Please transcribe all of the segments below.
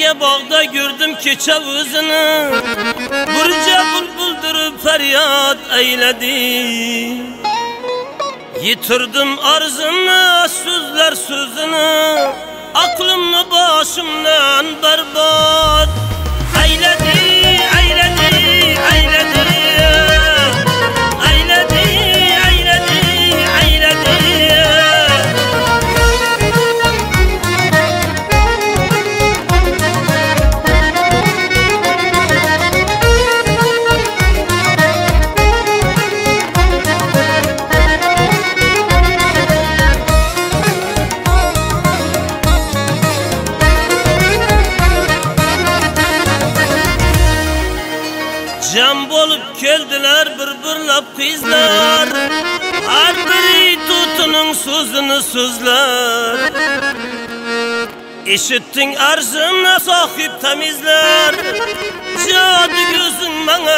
Yenge bağda gördüm keçe vızını Burca bulbuldurup feryat eyledi. Yitirdim arzını sözler sözünü. Aklımı başımdan Cem bolup geldiler bir birlap kızlar. Her biri tutunun sözünü sözler. İşittin arzına sahip temizler. Cadı gözün bana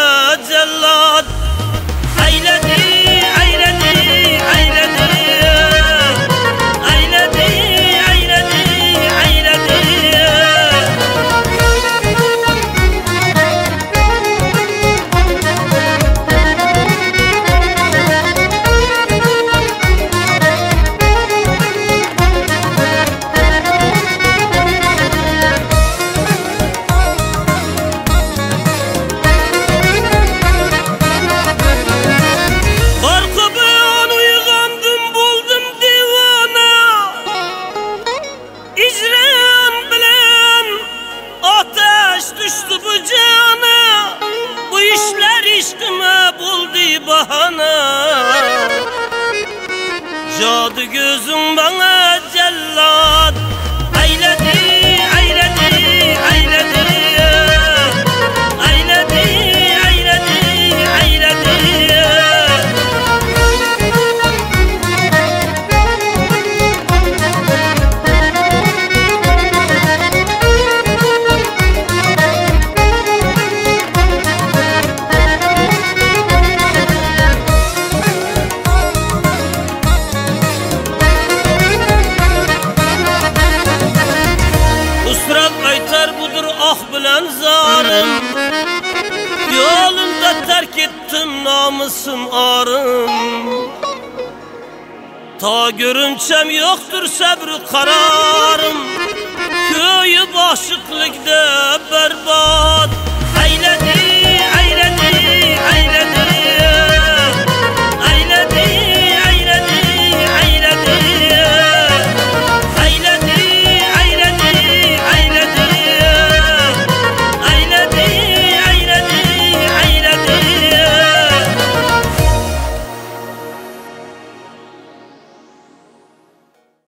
düştü bu cana Bu işler işkime buldu bahana. Cadı gözüm bana cellat ah bilen zalim. Yolunda terk ettim namusum arım Ta görünçem yoktur sabrı kararım